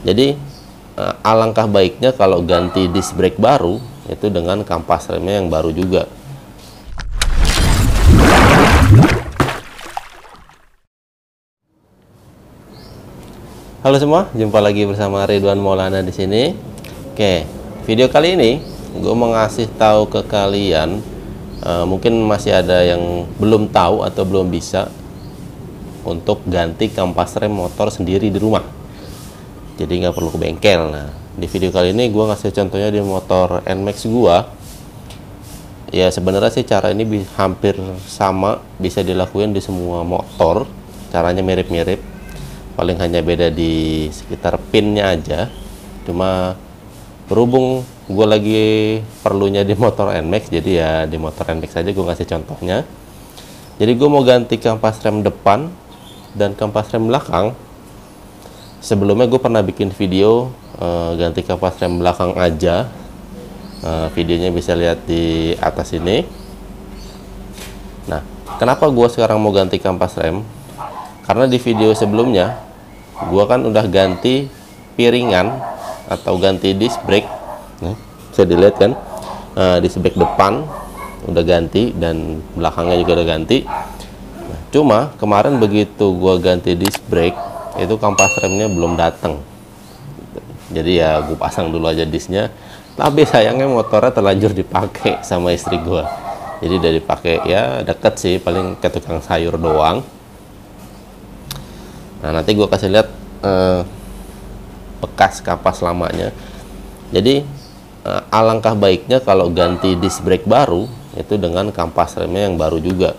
jadi uh, alangkah baiknya kalau ganti disc brake baru itu dengan kampas remnya yang baru juga Halo semua, jumpa lagi bersama Ridwan Maulana di sini. Oke, video kali ini gue mau ngasih tahu ke kalian, uh, mungkin masih ada yang belum tahu atau belum bisa untuk ganti kampas rem motor sendiri di rumah. Jadi nggak perlu ke bengkel. Nah, di video kali ini gue ngasih contohnya di motor Nmax gue. Ya sebenarnya sih cara ini hampir sama, bisa dilakuin di semua motor. Caranya mirip-mirip paling hanya beda di sekitar pinnya aja cuma berhubung gue lagi perlunya di motor NMAX jadi ya di motor NMAX aja gue ngasih contohnya jadi gue mau ganti kampas rem depan dan kampas rem belakang sebelumnya gue pernah bikin video uh, ganti kampas rem belakang aja. Uh, videonya bisa lihat di atas ini. Nah kenapa gue sekarang mau ganti kampas rem? Karena di video sebelumnya gua kan udah ganti piringan atau ganti disc brake. Nah, bisa dilihat kan? Uh, disc brake depan udah ganti dan belakangnya juga udah ganti. Nah, cuma kemarin begitu gua ganti disc brake itu kampas remnya belum datang jadi ya gue pasang dulu aja disnya tapi sayangnya motornya terlanjur dipakai sama istri gua jadi udah dipakai ya deket sih paling ke tukang sayur doang Nah nanti gue kasih lihat eh, bekas kapas lamanya. Jadi eh, alangkah baiknya kalau ganti disc brake baru itu dengan kampas remnya yang baru juga.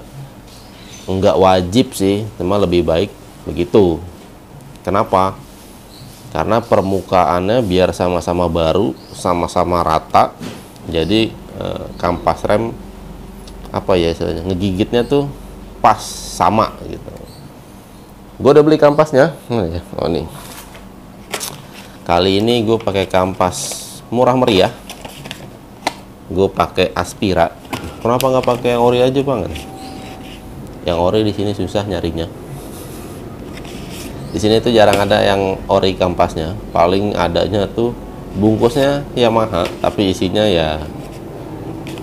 Enggak wajib sih, cuma lebih baik begitu. Kenapa? Karena permukaannya biar sama-sama baru, sama-sama rata. Jadi eh, kampas rem apa ya ngegigitnya tuh pas sama gitu. Gue udah beli kampasnya. Oh, ya. oh nih. Kali ini gue pakai kampas murah meriah. Gue pakai aspira. Kenapa nggak pakai yang ori aja bang? Yang ori di sini susah nyarinya di sini tuh jarang ada yang ori kampasnya. Paling adanya tuh bungkusnya Yamaha tapi isinya ya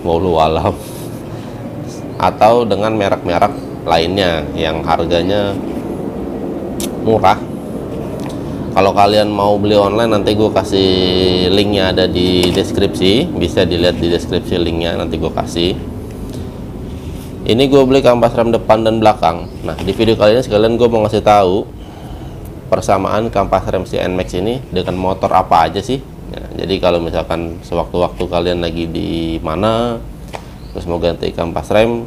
walau alam. Atau dengan merek-merek lainnya yang harganya murah. Kalau kalian mau beli online nanti gue kasih linknya ada di deskripsi. Bisa dilihat di deskripsi linknya nanti gue kasih. Ini gue beli kampas rem depan dan belakang. Nah di video kali ini sekalian gue mau ngasih tahu persamaan kampas rem si NMAX ini dengan motor apa aja sih ya, jadi kalau misalkan sewaktu-waktu kalian lagi di mana terus mau ganti kampas rem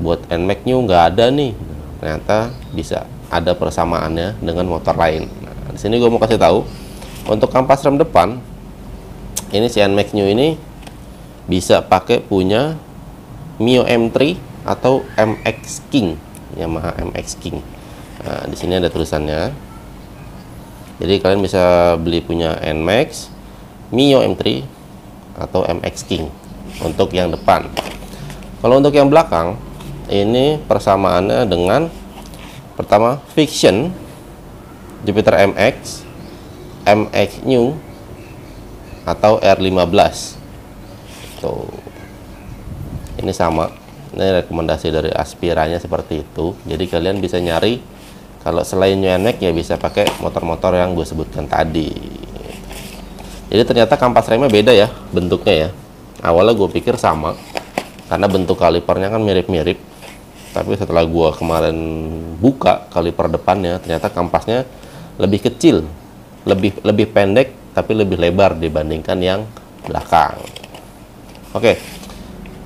buat NMAX new nggak ada nih ternyata bisa ada persamaannya dengan motor lain. Nah, di sini gue mau kasih tahu untuk kampas rem depan ini si NMAX New ini bisa pakai punya Mio M3 atau MX King Yamaha MX King. Nah, di sini ada tulisannya. Jadi kalian bisa beli punya NMAX, Mio M3 atau MX King untuk yang depan. Kalau untuk yang belakang ini persamaannya dengan pertama Fiction Jupiter MX MX New atau R15 tuh ini sama ini rekomendasi dari aspiranya seperti itu jadi kalian bisa nyari kalau selain NMAX ya bisa pakai motor-motor yang gue sebutkan tadi. Jadi ternyata kampas remnya beda ya bentuknya ya. Awalnya gue pikir sama karena bentuk kalipernya kan mirip-mirip. Tapi setelah gua kemarin buka kaliper depannya ternyata kampasnya lebih kecil lebih lebih pendek tapi lebih lebar dibandingkan yang belakang. Oke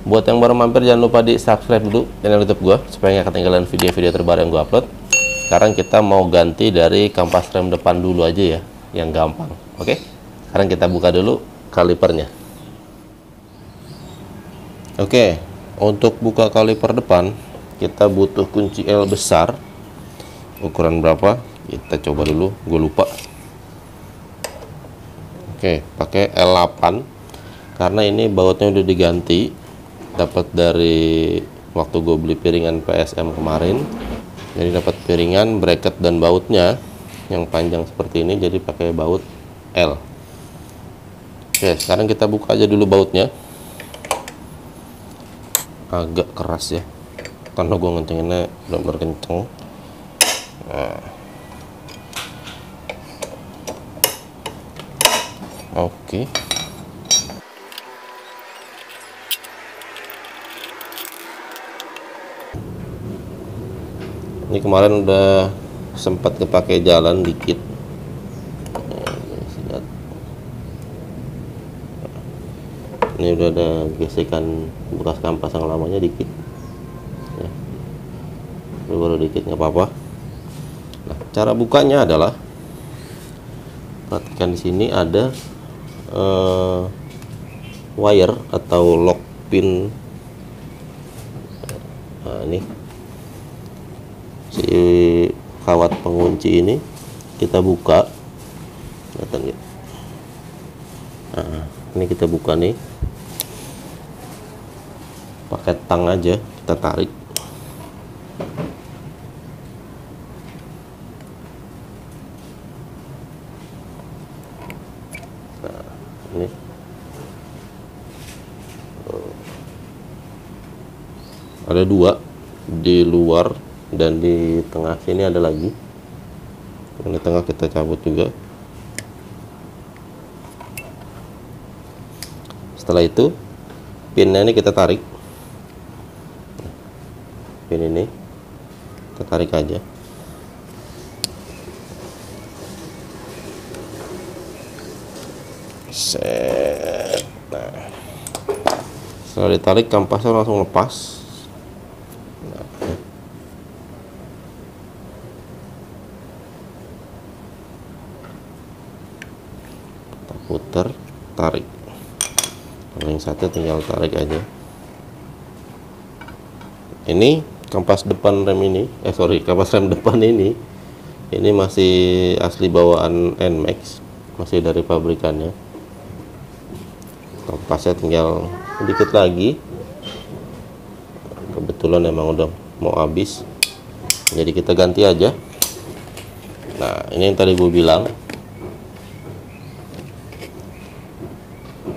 buat yang baru mampir jangan lupa di subscribe dulu channel youtube gua supaya nggak ketinggalan video-video terbaru yang gua upload sekarang kita mau ganti dari kampas rem depan dulu aja ya yang gampang. Oke? Sekarang kita buka dulu kalipernya. Oke untuk buka kaliper depan kita butuh kunci L besar. Ukuran berapa? Kita coba dulu gue lupa. Oke pakai L8 karena ini bautnya udah diganti dapat dari waktu gue beli piringan PSM kemarin jadi dapat piringan bracket dan bautnya yang panjang seperti ini jadi pakai baut L. Oke sekarang kita buka aja dulu bautnya. Agak keras ya. Karena gue ngencenginnya benar-benar kenceng. Nah. oke ini kemarin udah sempat kepake jalan dikit. Ini udah ada gesekan bekas kampas yang lamanya dikit. Ya. baru dikit nggak apa-apa. Nah cara bukanya adalah perhatikan di sini ada uh, wire atau lock pin. Nah ini si kawat pengunci ini kita buka. Datang ya. Nah, ini kita buka nih. Pakai tang aja kita tarik. Nah ini. Ada dua di luar dan di tengah sini ada lagi. Yang di tengah kita cabut juga. Setelah itu pinnya ini kita tarik. Pin ini kita tarik aja. Set. Nah. Setelah ditarik kampasnya langsung lepas nah. kita putar tarik yang satu tinggal tarik aja. Ini kampas depan rem ini eh sorry kampas rem depan ini ini masih asli bawaan Nmax masih dari pabrikannya. Kampasnya tinggal sedikit lagi. Kebetulan emang udah mau habis. Jadi kita ganti aja. Nah ini yang tadi gue bilang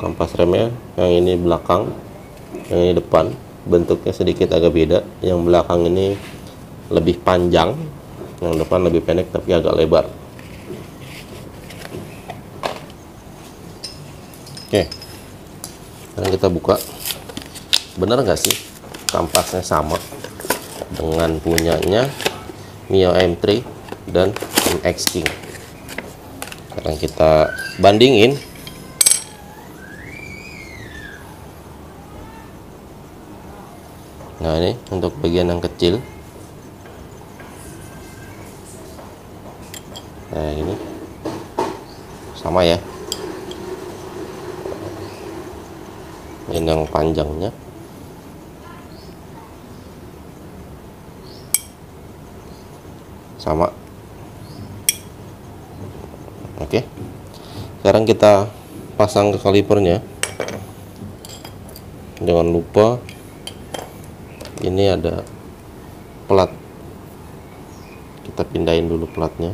kampas remnya yang ini belakang yang ini depan. Bentuknya sedikit agak beda. Yang belakang ini lebih panjang yang depan lebih pendek tapi agak lebar. Oke. Sekarang kita buka. Benar nggak sih kampasnya sama dengan punyanya Mio M3 dan MX King? Sekarang kita bandingin nah ini untuk bagian yang kecil. Nah ini. Sama ya. Ini yang panjangnya. Sama. Oke. Sekarang kita pasang ke kalipernya. Jangan lupa ini ada plat. Kita pindahin dulu platnya.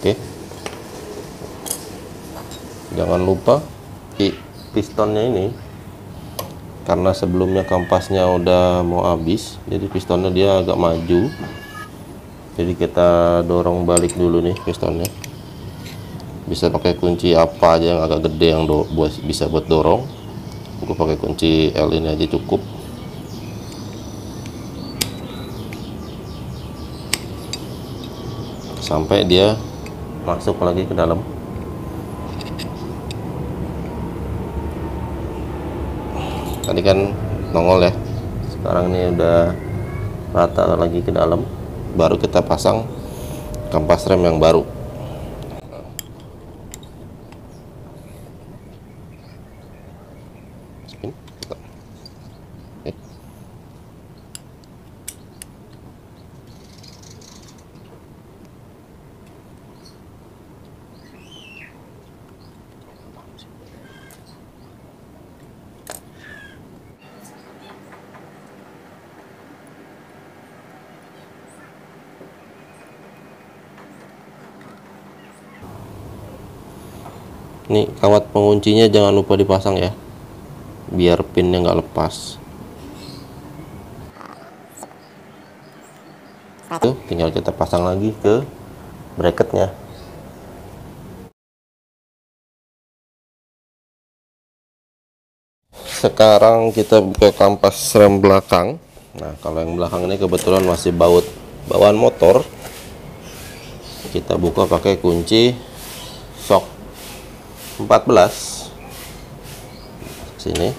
Oke. Jangan lupa di pistonnya ini. Karena sebelumnya kampasnya udah mau habis jadi pistonnya dia agak maju. Jadi kita dorong balik dulu nih pistonnya bisa pakai kunci apa aja yang agak gede yang do, buat bisa buat dorong. Aku pakai kunci L ini aja cukup. Sampai dia masuk lagi ke dalam. Tadi kan nongol ya. Sekarang ini udah rata lagi ke dalam. Baru kita pasang kampas rem yang baru nih kawat penguncinya jangan lupa dipasang ya. Biar pinnya nggak lepas. Itu tinggal kita pasang lagi ke bracketnya. Sekarang kita buka kampas rem belakang. Nah kalau yang belakang ini kebetulan masih baut bawaan motor. Kita buka pakai kunci sok 14 sini.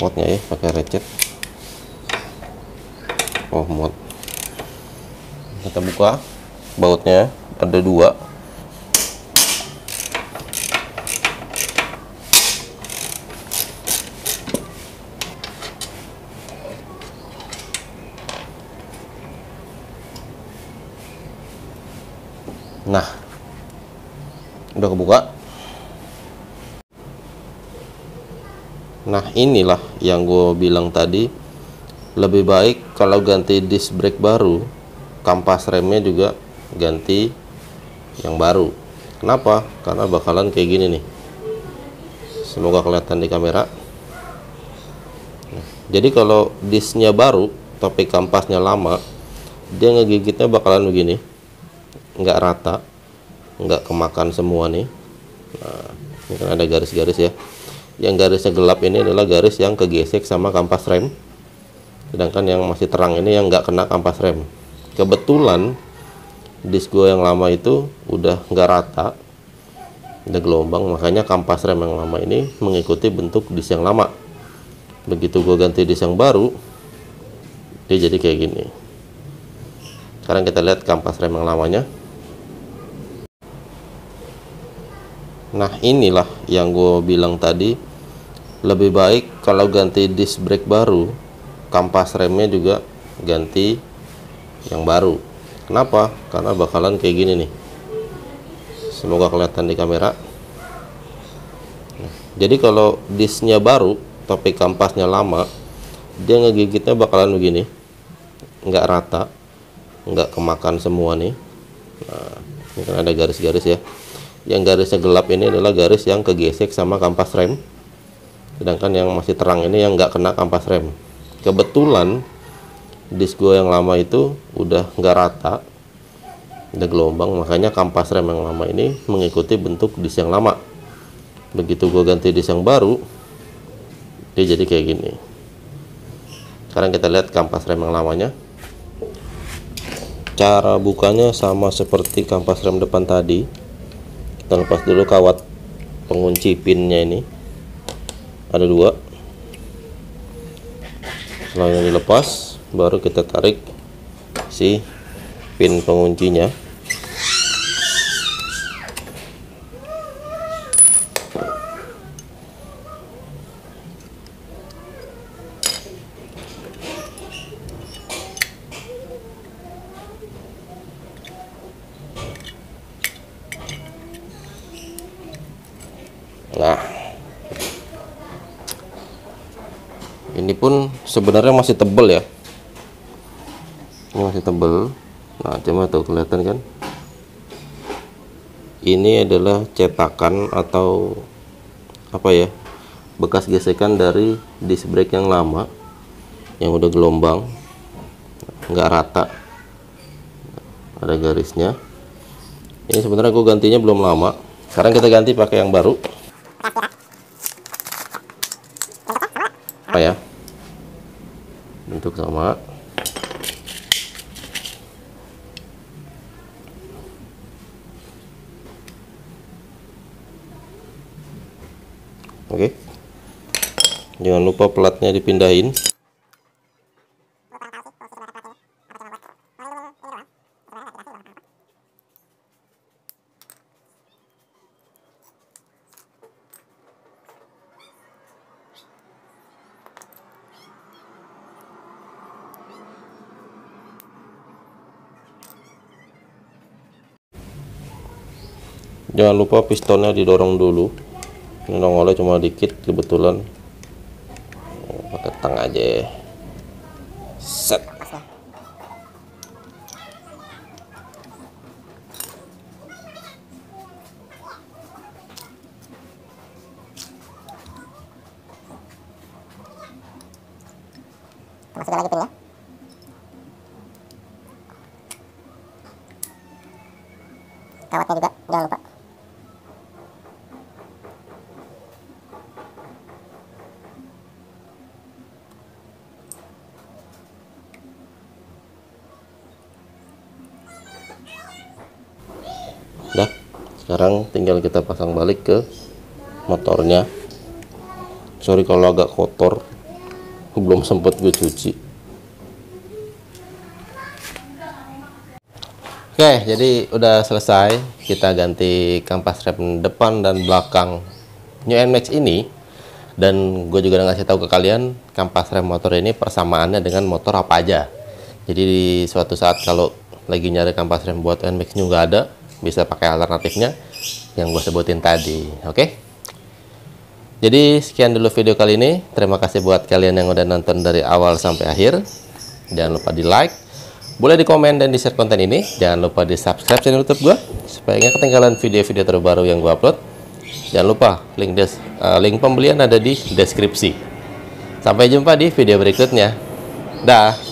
Modnya ya pakai ratchet oh mod kita buka bautnya. Ada dua nah udah kebuka? Nah inilah yang gue bilang tadi. Lebih baik kalau ganti disc brake baru kampas remnya juga ganti yang baru. Kenapa? Karena bakalan kayak gini nih. Semoga kelihatan di kamera. Jadi kalau disknya baru tapi kampasnya lama dia ngegigitnya bakalan begini. Nggak rata nggak kemakan semua nih. Nah ini kan ada garis-garis ya. Yang garisnya gelap ini adalah garis yang kegesek sama kampas rem. Sedangkan yang masih terang ini yang nggak kena kampas rem. Kebetulan disk gue yang lama itu udah nggak rata udah gelombang. Makanya kampas rem yang lama ini mengikuti bentuk disk yang lama. Begitu gue ganti disk yang baru dia jadi kayak gini. Sekarang kita lihat kampas rem yang lamanya Nah inilah yang gue bilang tadi. Lebih baik kalau ganti disc brake baru kampas remnya juga ganti yang baru. Kenapa? Karena bakalan kayak gini nih. Semoga kelihatan di kamera. Nah, jadi kalau disknya baru tapi kampasnya lama dia ngegigitnya bakalan begini. Nggak rata nggak kemakan semua nih. Nah ini kan ada garis-garis ya yang garisnya gelap ini adalah garis yang kegesek sama kampas rem. Sedangkan yang masih terang ini yang nggak kena kampas rem. Kebetulan disk gue yang lama itu udah nggak rata udah gelombang. Makanya kampas rem yang lama ini mengikuti bentuk disk yang lama. Begitu gue ganti disk yang baru dia jadi kayak gini. Sekarang kita lihat kampas rem yang lamanya. Cara bukanya sama seperti kampas rem depan tadi kita lepas dulu kawat pengunci pinnya ini. Ada dua. Setelah ini dilepas baru kita tarik si pin penguncinya nah ini pun sebenarnya masih tebel ya. Ini masih tebel. Nah coba tuh kelihatan kan? Ini adalah cetakan atau apa ya? Bekas gesekan dari disc brake yang lama yang udah gelombang. Nggak rata. Ada garisnya. Ini sebenarnya gue gantinya belum lama. Sekarang kita ganti pakai yang baru. Apa ya bentuk sama. Oke. Jangan lupa pelatnya dipindahin jangan lupa pistonnya didorong dulu. Ini nongolnya cuma dikit kebetulan. Oh, pakai tang aja. Set. Masukin lagi pinnya. Kawatnya juga jangan lupa. Dah, sekarang tinggal kita pasang balik ke motornya. Sorry kalau agak kotor, belum sempet gue cuci. Oke, jadi udah selesai. Kita ganti kampas rem depan dan belakang New NMAX ini. Dan gue juga udah ngasih tahu ke kalian kampas rem motor ini persamaannya dengan motor apa aja. Jadi di suatu saat kalau lagi nyari kampas rem buat NMAX nggak ada, bisa pakai alternatifnya yang gue sebutin tadi. Oke? Jadi sekian dulu video kali ini. Terima kasih buat kalian yang udah nonton dari awal sampai akhir. Jangan lupa di like, boleh di komen dan di share konten ini. Jangan lupa di subscribe channel YouTube gue supaya nggak ketinggalan video-video terbaru yang gue upload. Jangan lupa link des uh, link pembelian ada di deskripsi. Sampai jumpa di video berikutnya. Dah.